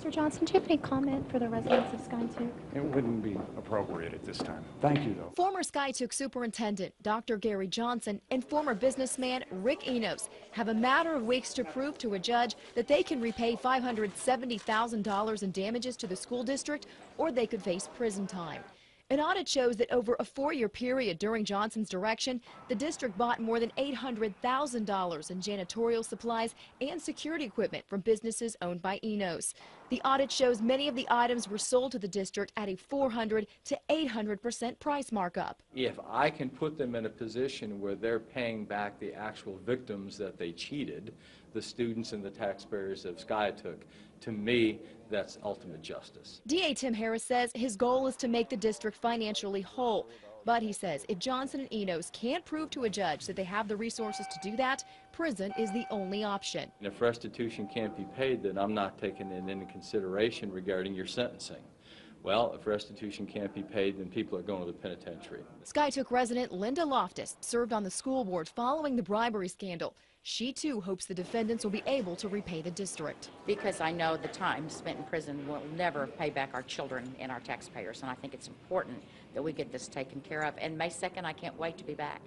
Mr. Johnson, do you have any comment for the residents of Skiatook? It wouldn't be appropriate at this time. Thank you, though. Former Skiatook Superintendent Dr. Gary Johnson and former businessman Rick Enos have a matter of weeks to prove to a judge that they can repay $570,000 in damages to the school district or they could face prison time. An audit shows that over a four-year period during Johnson's direction, the district bought more than $800,000 in janitorial supplies and security equipment from businesses owned by Enos. The audit shows many of the items were sold to the district at a 400 to 800 percent price markup. If I can put them in a position where they're paying back the actual victims that they cheated, the students and the taxpayers of Skiatook, to me, that's ultimate justice. DA Tim Harris says his goal is to make the district financially whole. But he says if Johnson and Enos can't prove to a judge that they have the resources to do that, prison is the only option. And if restitution can't be paid, then I'm not taking it into consideration regarding your sentencing. Well, if restitution can't be paid, then people are going to the penitentiary. Skiatook resident Linda Loftus served on the school board following the bribery scandal. She too hopes the defendants will be able to repay the district. because I know the time spent in prison will never pay back our children and our taxpayers, and I think it's important that we get this taken care of. And May 2nd, I can't wait to be back.